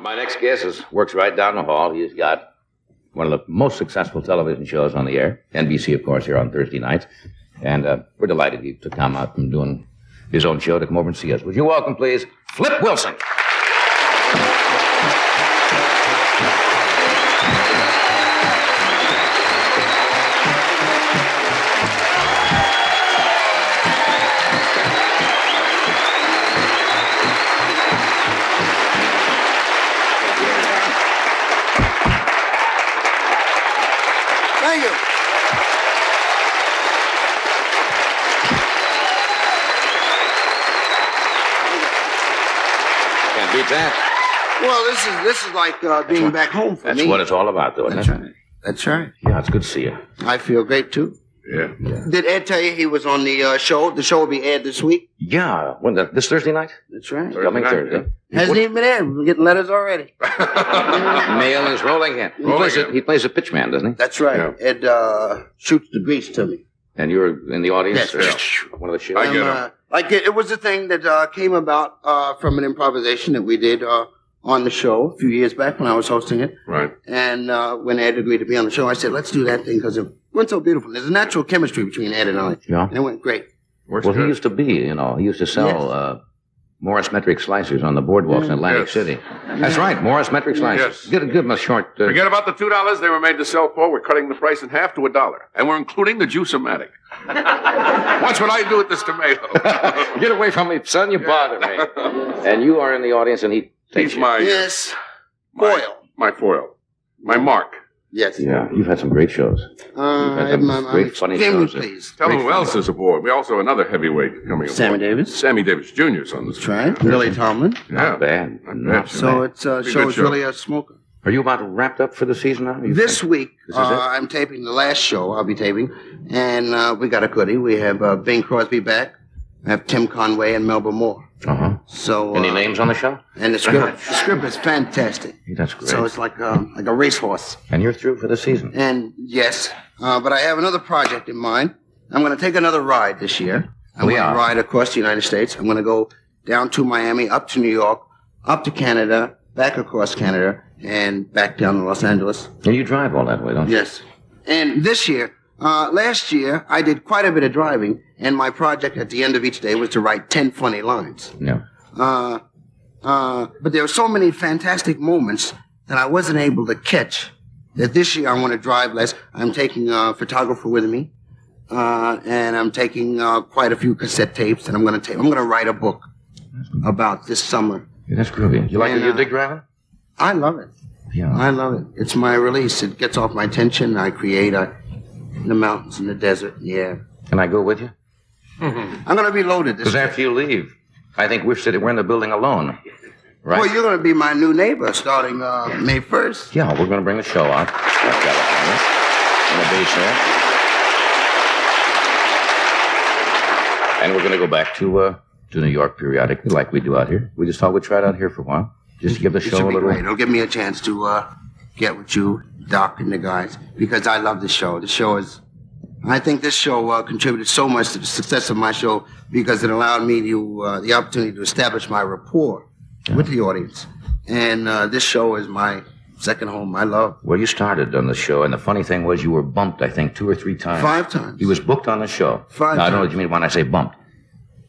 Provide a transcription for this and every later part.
My next guest is works right down the hall. He's got one of the most successful television shows on the air. NBC, of course, here on Thursday nights. And uh, we're delighted he took time out from doing his own show to come over and see us. Would you welcome, please, Flip Wilson? This is this is like uh, being back home for That's me. what it's all about, though, isn't That's it? right. That's right. Yeah, it's good to see you. I feel great too. Yeah. Did Ed tell you he was on the uh, show? The show will be aired this week. Yeah, when the, this Thursday night? That's right. Coming night, Thursday. Hasn't even been aired. We're getting letters already. Mail is rolling in. He, Rolling plays a, he plays a pitchman, doesn't he? That's right. Ed uh, shoots the grease to me. And you're in the audience? Yes. or One of the shows? I get him. uh, like it, it was a thing that uh, came about uh, from an improvisation that we did uh, on the show a few years back when I was hosting it. Right. And uh, when Ed agreed to be on the show, I said, "Let's do that thing because it went so beautiful. There's a natural chemistry between Ed and I, Yeah. and it went great." Works Well, he used to be, you know, he used to sell Yes. uh, Morris Metric slicers on the boardwalks in Atlantic Yes. City. That's right, Morris Metric slicers. Yes. Give, give him a short. Uh, Forget about the two dollars they were made to sell for. We're cutting the price in half to a dollar, and we're including the juice-o-matic. Watch what I do with this tomato. Get away from me, son! You bother me. and you are in the audience, and he takes He's you. my Yes, my, foil. my foil, my mark. Yes. Yeah, you've had some great shows. Uh, had I'm, some I'm, great I'm funny shows there. pleased. Tell Great them who else is aboard. We also have another heavyweight coming aboard. Sammy Davis. Sammy Davis Jr. is on this. That's right. Lily Tomlin. Yeah. Not bad. Not Not bad. So bad. it's uh, Be a show is show. really a smoker. Are you about wrapped up for the season now? This think? week, This uh. I'm taping the last show. I'll be taping, and uh, we got a goodie. We have uh, Bing Crosby back. I have Tim Conway and Melba Moore. Uh-huh. So Any uh, names on the show? And the script, the script is fantastic. That's great. So it's like um, like a racehorse. and you're through for the season. And yes, uh, but I have another project in mind. I'm going to take another ride this year. I'm We going are. to ride across the United States. I'm going to go down to Miami, up to New York, up to Canada, back across Canada, and back down to Los Angeles. And you drive all that way, don't you? Yes. And this year, uh, last year, I did quite a bit of driving, and my project at the end of each day was to write 10 funny lines. Yeah. Uh, uh, but there were so many fantastic moments that I wasn't able to catch that this year I want to drive less. I'm taking a photographer with me, uh, and I'm taking uh, quite a few cassette tapes, and I'm going to take. I'm going to write a book about this summer. Yeah, that's groovy. You like And, to you uh, dig driving? I love it. Yeah. I love it. It's my release. It gets off my tension. I create I, in the mountains, in the desert. Yeah. Can I go with you? I'm going to be loaded Because after you leave, I think we're sitting, we're in the building alone. Right? Well, you're going to be my new neighbor starting uh, May 1st. yeah, we're going to bring the show out. And the bass there. And we're going to go back to uh, to New York periodically, like we do out here. We just thought we'd try it out here for a while, just to give the show a little. great. It'll give me a chance to uh, get with you, Doc, and the guys because I love the show. The show is. I think this show uh, contributed so much to the success of my show because it allowed me to uh, the opportunity to establish my rapport with the audience, and uh, this show is my second home. I love Well, you started on the show, and the funny thing was you were bumped, I think, two or three times. five times. He was booked on the show. Five Now, I don't know what you mean when I say bumped.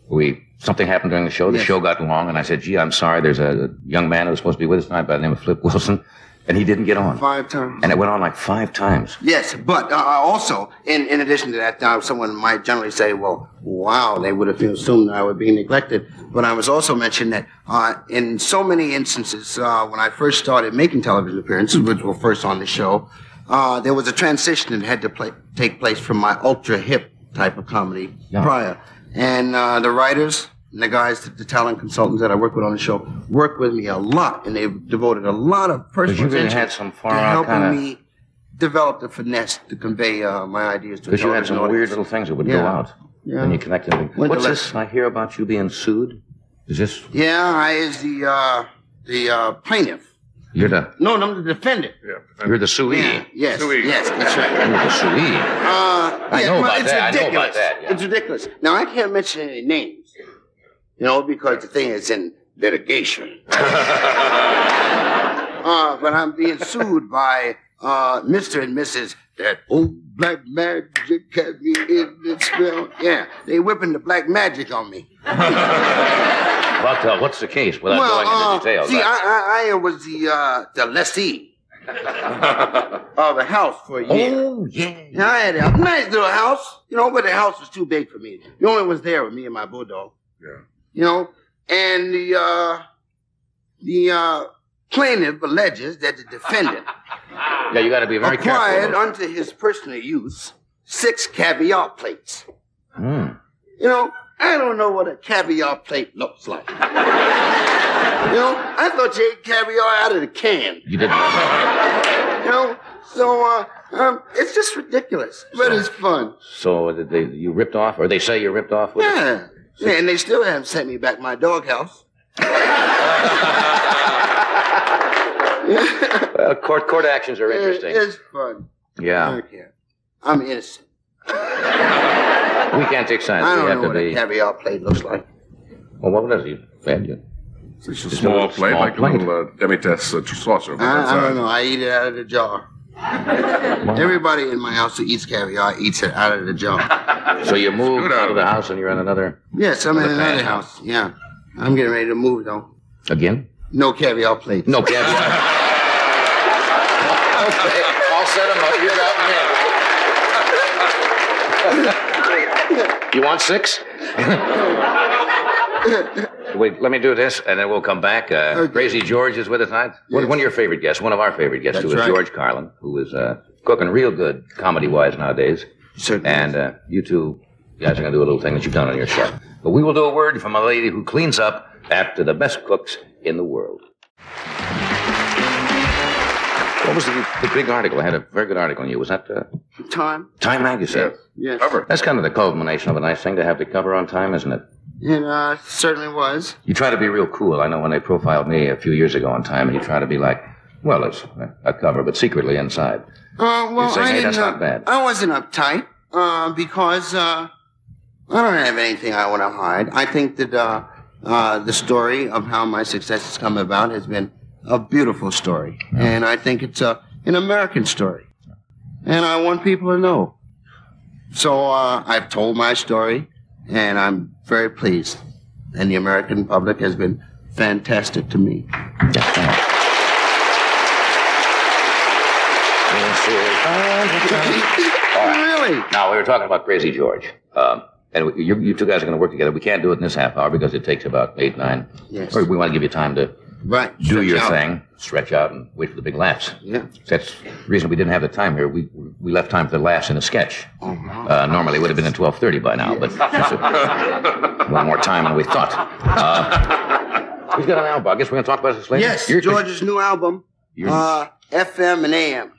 We something happened during the show. The Yes. show got long, and I said, "Gee, I'm sorry. There's a young man who's supposed to be with us tonight by the name of Flip Wilson, and he didn't get on. five times. And it went on like five times. Yes, but uh, also, in, in addition to that, now someone might generally say, well, wow, they would have assumed that I would be neglected. But I was also mentioned that uh, in so many instances, uh, when I first started making television appearances, which were first on the show, uh, there was a transition that had to play, take place from my ultra hip type of comedy Yeah. prior. And uh, the writers, and the guys, the talent consultants that I work with on the show, worked with me a lot, and they've devoted a lot of personal you really attention had some to far-out helping kinda- me develop the finesse to convey uh, my ideas to a Because you had some audience. weird little things that would go out. Yeah. And you connected them. Went What's to this I hear about you being sued? Is this Yeah, I is the uh, the uh, plaintiff. you're the No, no, I'm the defendant. Yeah. you're the suee? Yeah, yes, Suey. yes, that's right. You're the suee. Uh, I yeah, know well, about it's that. I know about ridiculous. that, yeah. It's ridiculous. Now I can't mention any names, you know, because the thing is in litigation. but I'm being sued by uh, Mr. and Mrs. That old black magic had me in its spell. Yeah, they whipping the black magic on me. But uh, what's the case without well, going into uh, details? see, Uh, I, I, I was the uh, the lessee of a house for a year. oh, yeah. Yeah, I had a nice little house, you know, but the house was too big for me. The only one was there with me and my bulldog. Yeah. You know, and the uh the uh plaintiff alleges that the defendant Yeah, you got to be very acquired careful. unto his personal use six caviar plates. Hmm. You know, I don't know what a caviar plate looks like. you know, I thought you ate caviar out of the can. You didn't. You know, so uh, um, it's just ridiculous, but it's fun. so they, you ripped off, or they say you ripped off with it? Yeah. yeah, and they still haven't sent me back my doghouse. Well, court court actions are interesting. It's fun. I yeah, don't. I'm innocent. we can't take sides. I we don't have know to what a be. caviar plate looks like. Well, what does he fed you? It's a It's a small plate, small like plate. a little uh, demi-tasse uh, saucer. I, I don't know. I eat it out of the jar. Everybody in my house who eats caviar eats it out of the jar. So you moved Scoot out out of of the house and you're in another Yes, I'm in Another another house. Yeah. I'm getting ready to move though. again. No caviar plates. No caviar. okay, I'll set him up. You're dropping in. you want six? Wait, let me do this, and then we'll come back. Uh, Okay. Crazy George is with us tonight. One, Yes. one of your favorite guests, one of our favorite guests, That's who is right. George Carlin, who is uh, cooking real good comedy-wise nowadays. Certainly. And uh, you two guys are going to do a little thing that you've done on your show. But we will do a word from a lady who cleans up after the best cooks in the world. What was the, the big article? I had a very good article on you. Was that uh, Time. Time Magazine? Yes. Cover. That's kind of the culmination of a nice thing to have the cover on Time, isn't it? It uh, certainly was. You try to be real cool. I know when they profiled me a few years ago on Time, and you try to be like, well, it's a cover, but secretly inside. Uh, well, saying, I hey, didn't. that's uh, not bad. I wasn't uptight uh, because uh, I don't have anything I want to hide. I think that uh, uh, the story of how my success has come about has been a beautiful story, and I think it's a, an American story, and I want people to know. So uh, I've told my story, and I'm very pleased, and the American public has been fantastic to me. Really? Now, we were talking about Crazy George. Um, and you, you two guys are going to work together. We can't do it in this half hour because it takes about eight, nine. Yes. Or we want to give you time to Right. do Stretch your out. thing, stretch out, and wait for the big laughs. Yeah. That's the reason we didn't have the time here. We we left time for the laughs in a sketch. Uh, normally it would have been at twelve thirty by now, but just a, lot more time than we thought. Uh, he's got an album. I guess we're going to talk about this later. Yes, You're- George's new album, uh, FM and AM.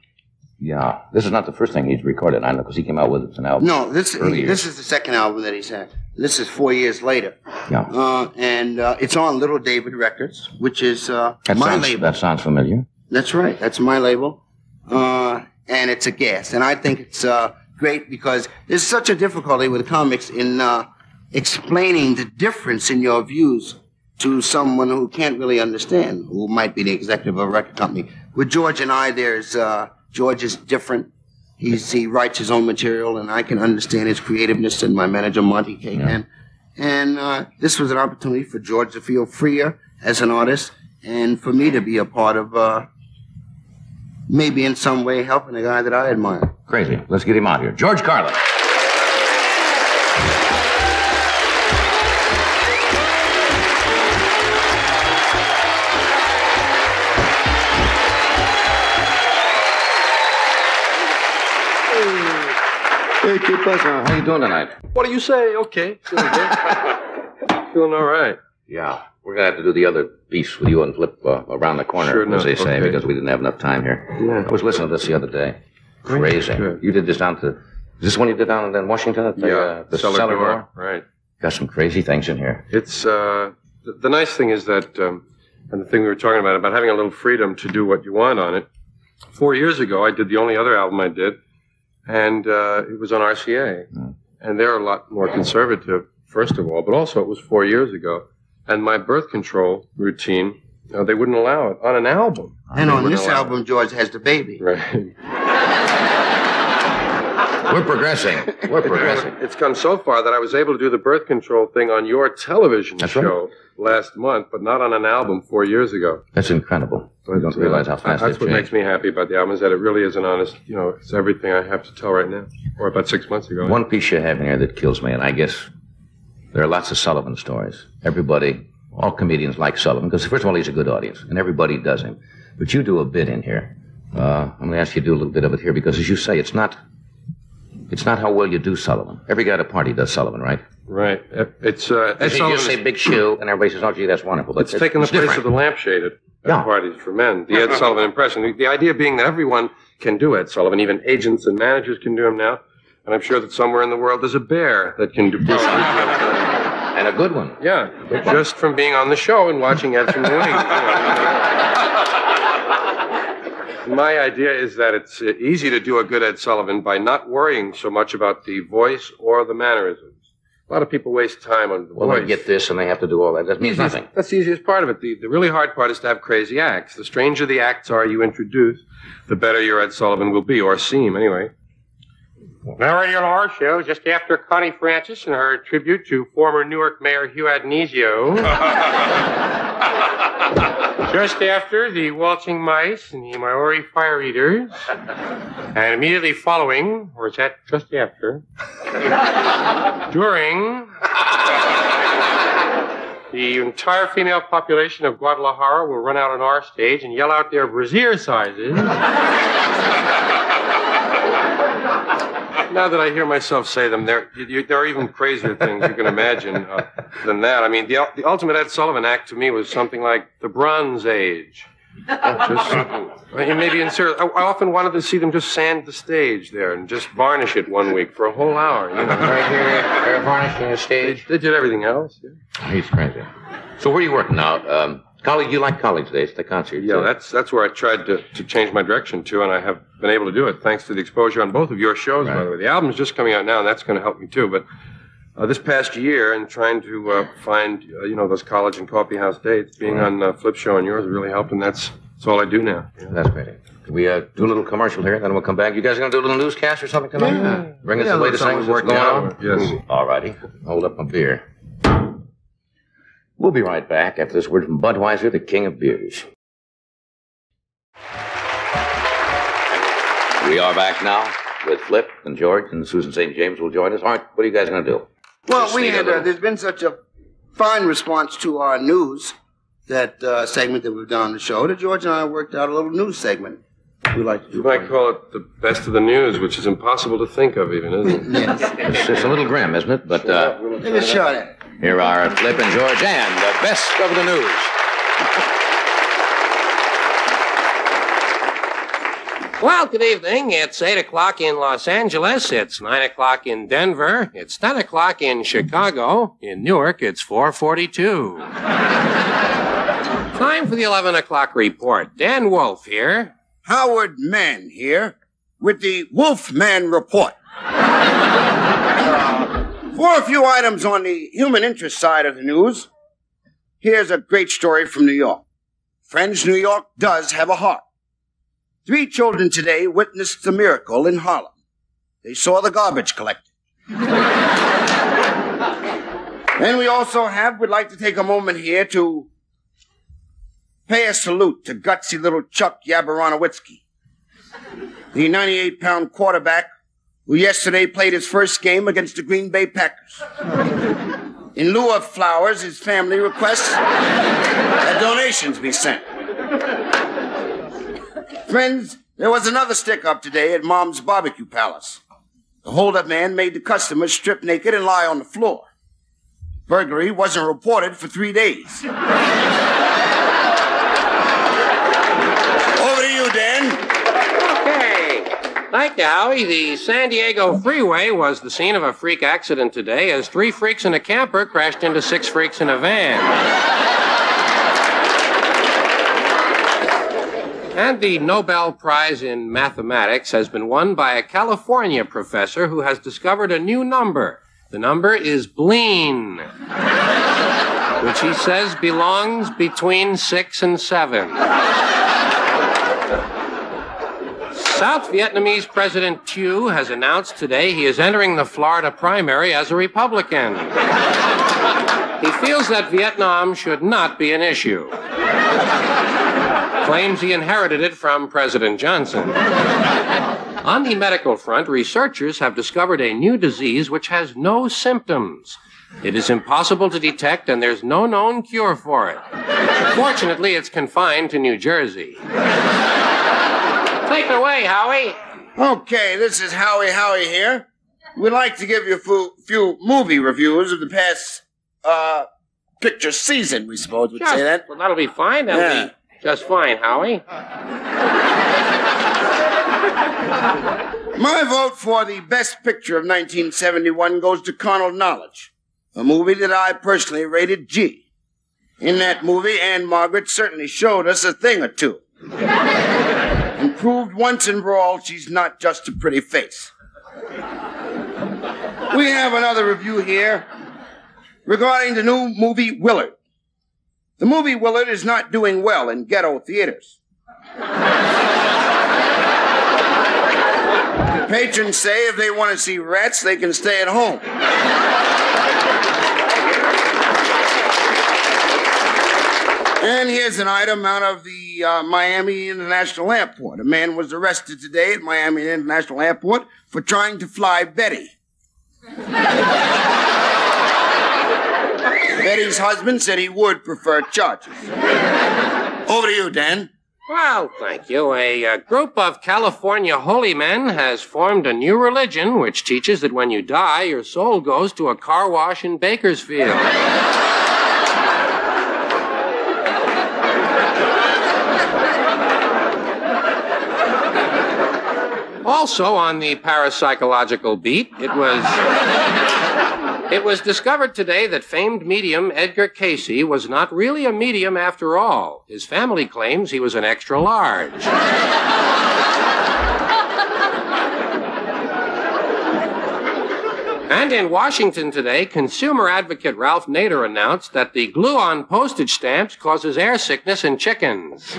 Yeah, this is not the first thing he's recorded. I know because he came out with an album. No, this Early this is the second album that he's had. This is four years later, Yeah. uh, and uh, it's on Little David Records, which is uh, That my sounds, label. That sounds familiar. That's right. That's my label, uh, and it's a gas. And I think it's uh, great because there's such a difficulty with comics in uh, explaining the difference in your views to someone who can't really understand, who might be the executive of a record company. With George and I, there's uh, George is different. He's, he writes his own material, and I can understand his creativeness, and my manager Monte Kay can. And uh, this was an opportunity for George to feel freer as an artist, and for me to be a part of uh, maybe in some way helping a guy that I admire. Crazy. Let's get him out here. George Carlin. Hey, ¿qué pasa? How you doing tonight? What do you say? Okay. Feeling good. Feeling all right. Yeah, we're gonna have to do the other piece with you and Flip uh, around the corner, Sure as they say, okay. because we didn't have enough time here. Yeah. I was listening to this the other day. Crazy. Good. You did this down to. Is this one you did down in Washington? At the, Yeah. uh, the cellar, door. Right. Got some crazy things in here. It's uh, the, the nice thing is that, um, and the thing we were talking about about having a little freedom to do what you want on it. Four years ago, I did the only other album I did, and uh, it was on RCA, and they're a lot more conservative, first of all, but also it was four years ago, and my birth control routine No, they wouldn't allow it on an album. And They on this allow album, George has the baby. Right. We're progressing. We're progressing. It's come so far that I was able to do the birth control thing on your television That's right. show last month, but not on an album four years ago. That's incredible. You don't realize how fast That's it's what makes me happy about the album is that it really is an honest, you know, it's everything I have to tell right now, or about six months ago. One piece you have in here that kills me, and I guess there are lots of Sullivan stories. Everybody, all comedians like Sullivan, because first of all, he's a good audience, and everybody does him. But you do a bit in here. Uh, I'm going to ask you to do a little bit of it here, because as you say, it's not, it's not how well you do Sullivan. Every guy at a party does Sullivan, right? Right. It's uh, Ed You Sullivan just say big shoe, and everybody says, "Oh, gee, that's wonderful." But It's taken the place different. of the lampshade Yeah. parties for men. The Ed Sullivan impression. The, the idea being that everyone can do Ed Sullivan, even agents and managers can do him now. And I'm sure that somewhere in the world there's a bear that can do. This. And a good one. yeah, just from being on the show and watching Ed from doing. it. My idea is that it's uh, easy to do a good Ed Sullivan by not worrying so much about the voice or the mannerisms. A lot of people waste time on the Well, voice. they get this, and they have to do all that. That means nothing. That's the easiest part of it. The, the really hard part is to have crazy acts. The stranger the acts are you introduce, the better your Ed Sullivan will be, or seem anyway. Now, Radio Horror Show, just after Connie Francis and her tribute to former Newark Mayor Hugh Addonizio. just after the Waltzing Mice and the Maori Fire Eaters. And immediately following, or is that just after? During the entire female population of Guadalajara will run out on our stage and yell out their brassiere sizes. now that I hear myself say them, there, you, there are even crazier things you can imagine uh, than that. I mean, the, the ultimate Ed Sullivan act to me was something like the Bronze Age. Just, I maybe in serious, I, I often wanted to see them just sand the stage there and just varnish it one week for a whole hour. You know? Right here, they're varnishing the They, stage. they did everything else. Yeah. He's crazy. So where are you working now? Um, college? You like college days? The concert? Yeah, that's that's where I tried to, to change my direction to, and I have been able to do it thanks to the exposure on both of your shows. By the way, the album's just coming out now, and that's going to help me too. But uh, this past year, and trying to uh, find uh, you know those college and coffee house dates, being Right. on uh, Flip Show and yours really helped, and that's that's all I do now. That's great. Can we uh, do a little commercial here, then we'll come back. You guys going to do a little newscast or something tonight? Yeah. Bring us Yeah, the latest something things that's going on? Yes. All righty. Hold up my beer. We'll be right back after this word from Budweiser, the king of beers. We are back now with Flip and George and Susan St. James will join us. All right, what are you guys going to do? Well, Just we need a had. Uh, there's been such a fine response to our news that uh, segment that we've done on the show that George and I worked out a little news segment. We like to do. You might call it the best of the news, which is impossible to think of, even, isn't it? Yes. It's, it's a little grim, isn't it? But uh, Take a shot at it. Here are Flip and George and the best of the news. Well, good evening. It's 8 o'clock in Los Angeles. It's 9 o'clock in Denver. It's 10 o'clock in Chicago. In Newark, it's 442. Time for the 11 o'clock report. Dan Wolf here. Howard Mann here with the Wolfman Report. For a few items on the human interest side of the news, here's a great story from New York. Friends, New York does have a heart. Three children today witnessed the miracle in Harlem. They saw the garbage collected. and we also have, we'd like to take a moment here to pay a salute to gutsy little Chuck Yabaronowitsky, the 98 pound quarterback who yesterday played his first game against the Green Bay Packers. In lieu of flowers, his family requests that donations be sent. Friends, there was another stick up today at Mom's Barbecue Palace. The holdup man made the customers strip naked and lie on the floor. Burglary wasn't reported for three days. Over to you, Dan. Okay. Thank you, Howie. The San Diego freeway was the scene of a freak accident today as three freaks in a camper crashed into six freaks in a van. And the Nobel Prize in Mathematics has been won by a California professor who has discovered a new number. The number is Bleen. which he says belongs between six and seven. South Vietnamese President Thieu has announced today he is entering the Florida primary as a Republican. He feels that Vietnam should not be an issue. Claims he inherited it from President Johnson. On the medical front, researchers have discovered a new disease which has no symptoms. It is impossible to detect, and there's no known cure for it. Fortunately, it's confined to New Jersey. Take it away, Howie. Okay, this is Howie Howie here. We'd like to give you a few, few movie reviews of the past uh, picture season, we suppose we'd say that. Well, that'll be fine. That'll Yeah. be just fine, Howie. My vote for the best picture of 1971 goes to Carnal Knowledge, a movie that I personally rated G. In that movie, Ann-Margret certainly showed us a thing or two. Proved once and for all she's not just a pretty face. We have another review here regarding the new movie Willard. The movie Willard is not doing well in ghetto theaters. the Patrons say if they want to see rats, they can stay at home. And here's an item out of the uh, Miami International Airport. A man was arrested today at Miami International Airport for trying to fly Betty. Betty's husband said he would prefer charges. Over to you, Dan. Well, thank you. A, uh group of California holy men has formed a new religion which teaches that when you die, your soul goes to a car wash in Bakersfield. Also on the parapsychological beat, it was it was discovered today that famed medium Edgar Cayce was not really a medium after all. His family claims he was an extra large. And in Washington today, consumer advocate Ralph Nader announced that the glue on postage stamps causes air sickness in chickens.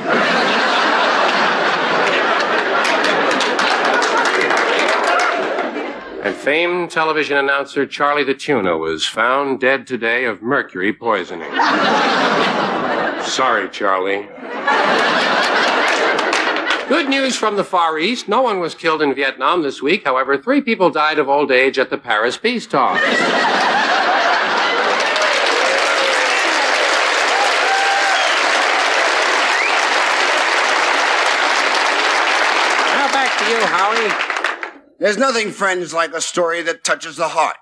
And famed television announcer Charlie the Tuna was found dead today of mercury poisoning. Sorry, Charlie. Good news from the Far East. No one was killed in Vietnam this week. However, three people died of old age at the Paris peace talks. Now back to you, Howie. There's nothing, friends, like a story that touches the heart.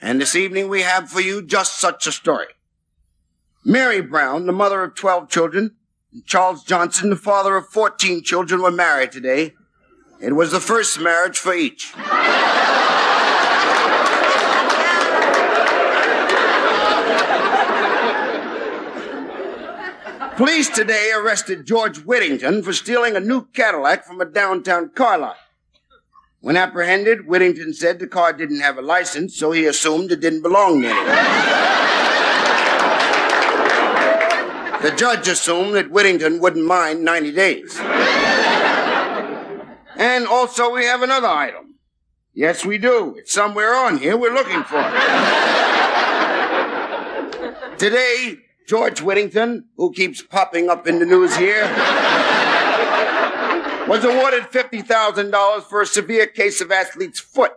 And this evening we have for you just such a story. Mary Brown, the mother of 12 children, and Charles Johnson, the father of 14 children, were married today. It was the first marriage for each. Police today arrested George Whittington for stealing a new Cadillac from a downtown car lot. When apprehended, Whittington said the car didn't have a license, so he assumed it didn't belong to anyone. the judge assumed that Whittington wouldn't mind 90 days. And also, we have another item. Yes, we do. It's somewhere on here. We're looking for it. Today, George Whittington, who keeps popping up in the news here, was awarded $50,000 for a severe case of athlete's foot.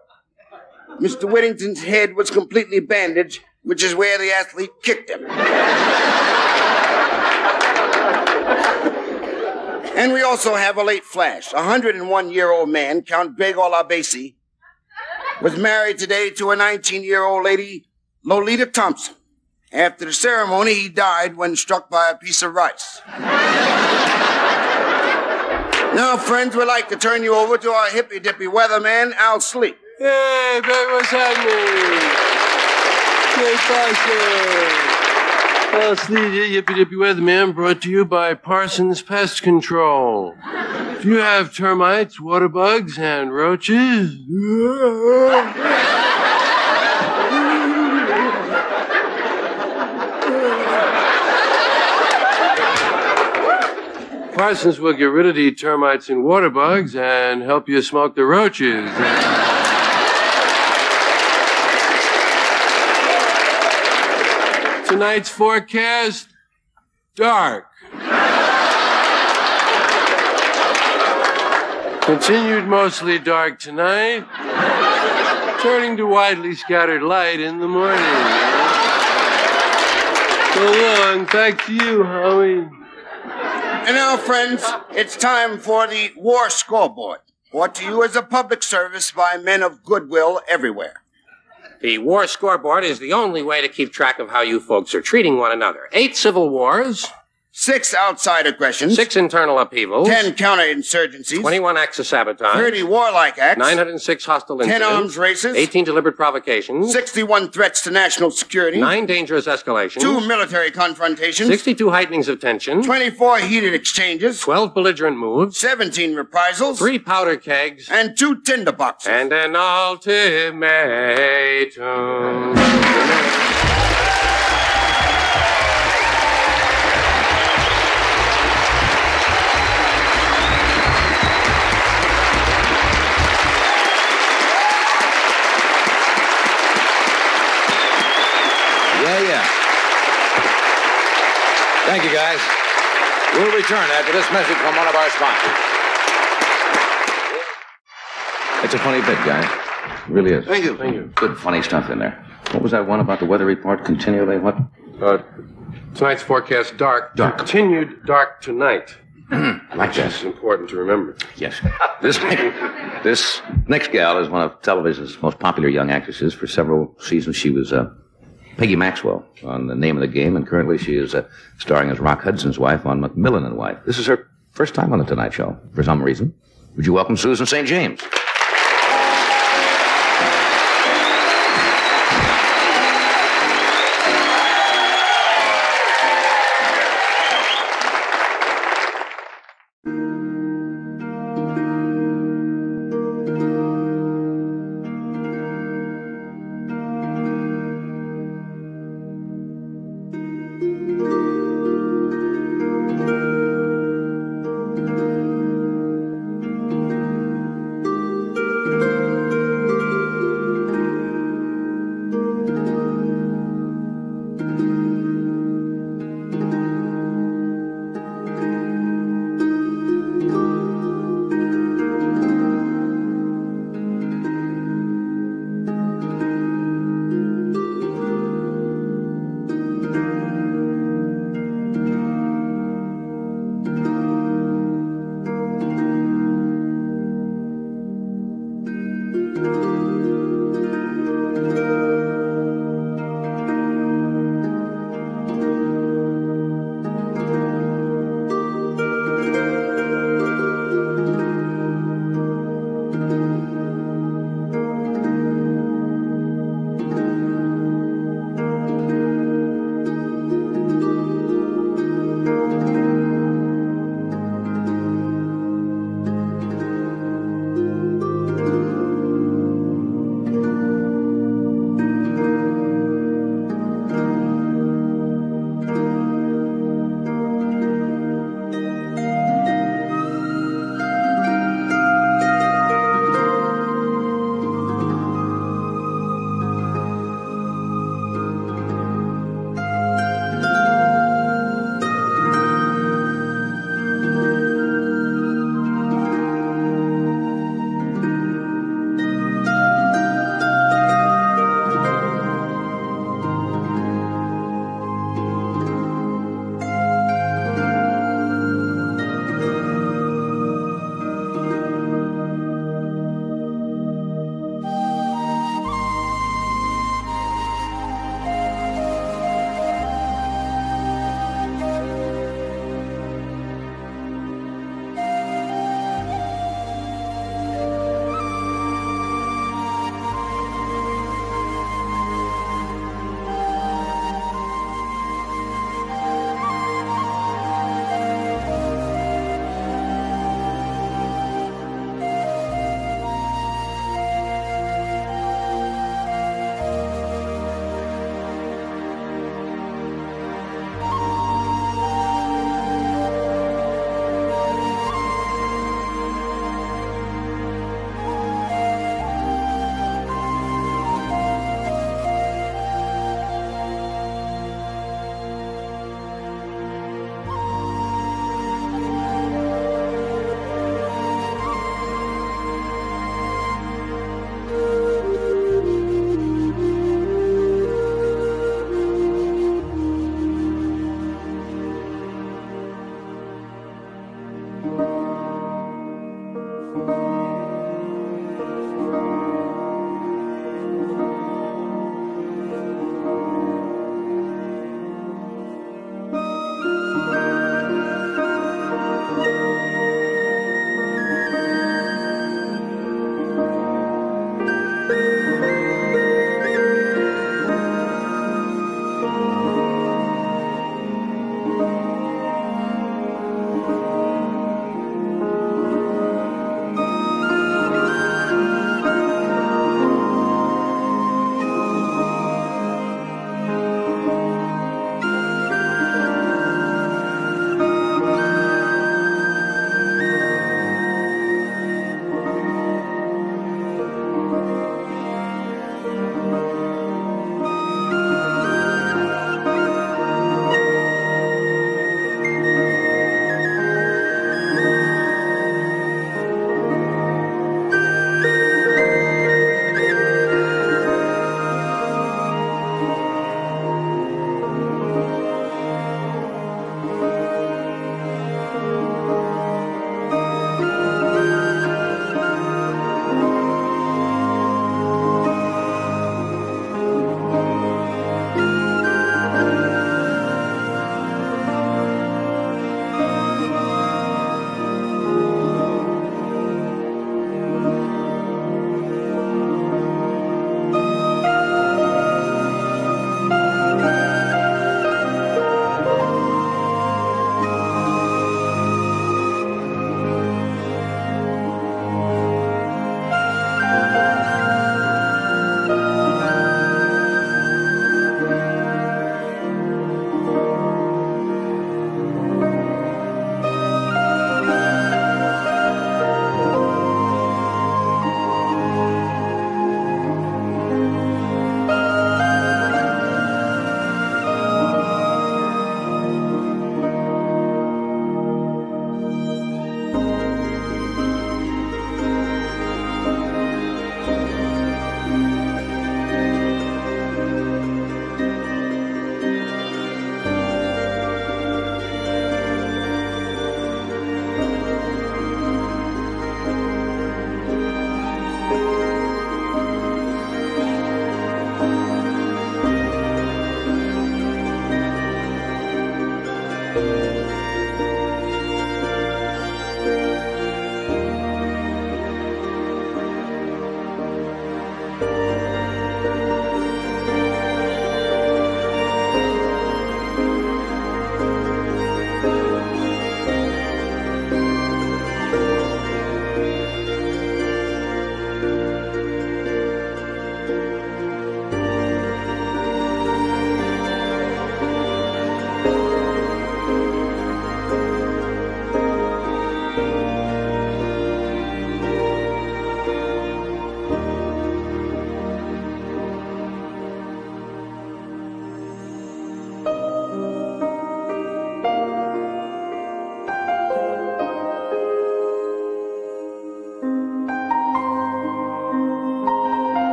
Mr. Whittington's head was completely bandaged, which is where the athlete kicked him. and we also have a late flash. A 101 year old man, Count Greg Olabesi, was married today to a 19 year old lady, Lolita Thompson. After the ceremony, he died when struck by a piece of rice. Now, friends, we'd like to turn you over to our hippy dippy weatherman, Al Sleet. Hey, baby, what's happening? Hey, Parson. Well, Steve, Yippee Dippy Weatherman brought to you by Parsons Pest Control. If you have termites, water bugs, and roaches, Parsons will get rid of the termites and water bugs and help you smoke the roaches. Tonight's forecast dark. Continued mostly dark tonight, turning to widely scattered light in the morning. So long. Back to you, Howie. And now, friends, it's time for the War Scoreboard, brought to you as a public service by men of goodwill everywhere. The war scoreboard is the only way to keep track of how you folks are treating one another. Eight civil wars, Six outside aggressions, six internal upheavals, ten counterinsurgencies, 21 acts of sabotage, 30 warlike acts, 906 hostile incidents. 10 incidents, arms races, 18 deliberate provocations, 61 threats to national security, nine dangerous escalations, two military confrontations, 62 heightenings of tension, 24 heated exchanges, 12 belligerent moves, 17 reprisals, three powder kegs, and two tinderboxes. and an ultimatum. Thank you, guys. We'll return after this message from one of our sponsors. It's a funny bit, guys. It really is. Thank you. Thank you. Good, funny stuff in there. What was that one about the weather report continually? What? Uh, tonight's forecast dark. Dark. Continued dark tonight. Like It's this. important to remember. Yes. This, this next gal is one of television's most popular young actresses. For several seasons, she was uh, Peggy Maxwell on The Name of the Game, and currently she is uh, starring as Rock Hudson's wife on McMillan and Wife. This is her first time on The Tonight Show, for some reason. Would you welcome Susan St. James?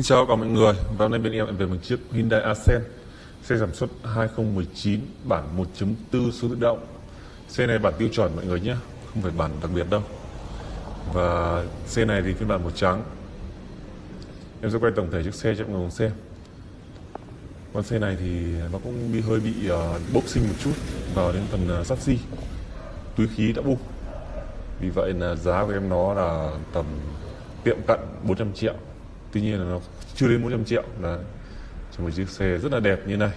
Xin chào cả mọi người, và hôm nay bên em lại về một chiếc Hyundai Accent Xe sản xuất 2019 bản 1.4 số tự động. Xe này bản tiêu chuẩn mọi người nhé, không phải bản đặc biệt đâu. Và xe này thì phiên bản màu trắng. Em sẽ quay tổng thể chiếc xe cho mọi người cùng xem. Con xe này thì nó cũng bị hơi bị uh, boxing một chút vào đến phần ờ, uh, sắt xi Túi khí đã bung Vì vậy là giá của em nó là tầm tiệm cận 400 triệu tuy nhiên là nó chưa đến 400 triệu. Là cho một chiếc xe rất là đẹp như này.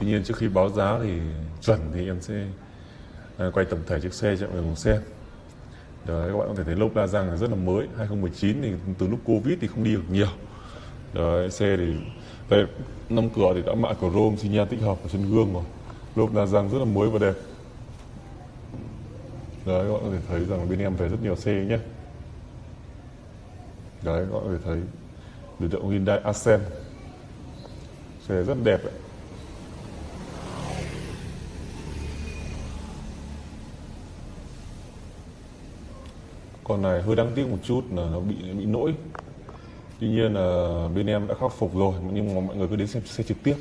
Tuy nhiên trước khi báo giá thì chuẩn thì em sẽ à, quay tổng thể chiếc xe cho mọi người cùng xem. Đấy, các bạn có thể thấy lốp la răng rất là mới. 2019 thì từ lúc Covid thì không đi được nhiều. Đấy, xe thì đây, năm cửa thì đã mạ chrome xi nhan tích hợp ở trên gương rồi. Lốp la răng rất là mới và đẹp. Đấy, các bạn có thể thấy rằng bên em về rất nhiều xe nhé. Đấy, các bạn có thể thấy biểu tượng Hyundai Accent. Xe rất đẹp đấy. con này hơi đáng tiếc một chút là nó bị bị nỗi. Tuy nhiên là bên em đã khắc phục rồi nhưng mà mọi người cứ đến xem xe trực tiếp.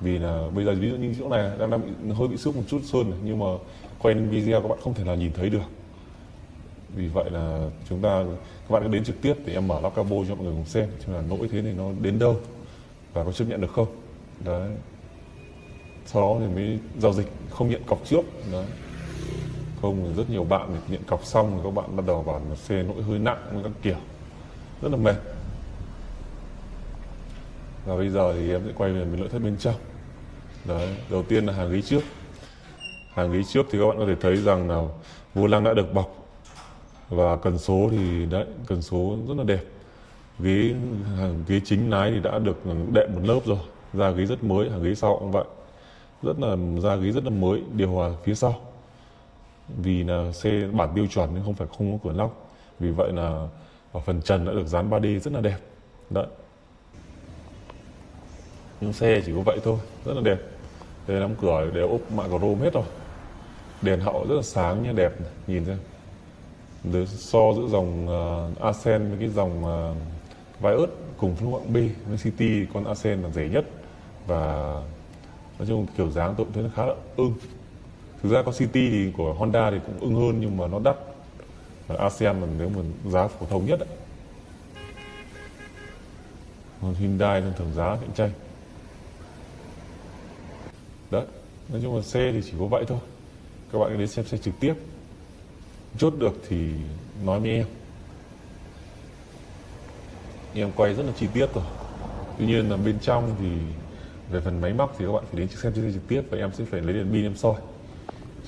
Vì là bây giờ ví dụ như chỗ này đang đang bị hơi bị xước một chút sơn này, nhưng mà quay video các bạn không thể nào nhìn thấy được vì vậy là chúng ta, các bạn cứ đến trực tiếp thì em mở lắp cabo cho mọi người cùng xem xem là lỗi thế thì nó đến đâu và có chấp nhận được không. Đấy. Sau đó thì mới giao dịch, không nhận cọc trước. Đấy. Không thì rất nhiều bạn thì nhận cọc xong thì các bạn bắt đầu bảo là xe lỗi hơi nặng, các kiểu. Rất là mệt. Và bây giờ thì em sẽ quay về nội thất bên trong. Đấy, đầu tiên là hàng ghế trước. Hàng ghế trước thì các bạn có thể thấy rằng là vô lăng đã được bọc và cần số thì đấy, cần số rất là đẹp. Ghế hàng ghế chính lái thì đã được đệm một lớp rồi. Da ghế rất mới hàng ghế sau cũng vậy. Rất là, da ghế rất là mới, điều hòa phía sau. Vì là xe bản tiêu chuẩn nên không phải không có cửa nóc. Vì vậy là ở phần trần đã được dán 3D rất là đẹp. Đấy. Nhưng xe chỉ có vậy thôi, rất là đẹp. Đây nắm cửa đều ốp mạ chrome hết rồi. Đèn hậu rất là sáng nha đẹp nhìn xem so giữa dòng ờ, uh, Ascent với cái dòng uh, Vios cùng phân hạng B với City con Ascent là rẻ nhất. Và nói chung kiểu dáng tôi cũng thấy nó khá là ưng. Thực ra có City thì của Honda thì cũng ưng hơn nhưng mà nó đắt. Và ASEAN là nếu mà giá phổ thông nhất. Còn Hyundai thường thường giá cạnh tranh. Đấy nói chung là xe thì chỉ có vậy thôi. Các bạn đến xem xe trực tiếp chốt được thì nói với em. Em quay rất là chi tiết rồi tuy nhiên là bên trong thì về phần máy móc thì các bạn phải đến xem xe trực tiếp và em sẽ phải lấy điện pin em soi.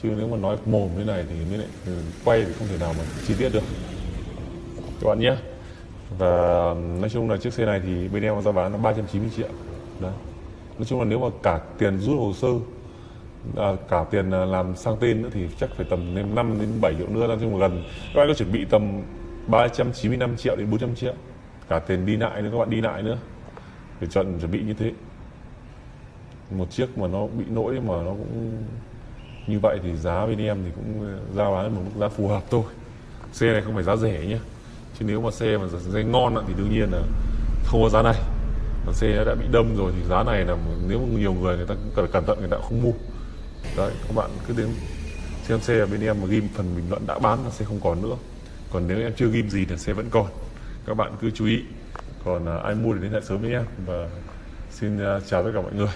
Chứ nếu mà nói mồm thế này thì mới lại ừ, quay thì không thể nào mà chi tiết được. Các bạn nhé. Và nói chung là chiếc xe này thì bên em ra bán là 390 triệu. Đấy. Nói chung là nếu mà cả tiền rút hồ sơ à, cả tiền à, làm sang tên nữa thì chắc phải tầm lên 5 đến 7 triệu nữa nói một lần. Gần các bạn có chuẩn bị tầm 395 triệu đến 400 triệu. Cả tiền đi lại nữa các bạn đi lại nữa. Phải chuẩn chuẩn bị như thế. Một chiếc mà nó bị lỗi mà nó cũng như vậy thì giá bên em thì cũng à, giao bán một mức giá phù hợp thôi. Xe này không phải giá rẻ nhé chứ nếu mà xe mà xe ngon thì đương nhiên là không có giá này. Mà xe đã bị đâm rồi thì giá này là nếu nhiều người người ta cẩn thận người ta không mua đấy, các bạn cứ đến xem xe ở bên em mà ghim phần bình luận đã bán là xe không còn nữa. Còn nếu em chưa ghim gì thì xe vẫn còn. Các bạn cứ chú ý. Còn à, ai mua thì liên hệ sớm với em và xin à, chào tất cả mọi người.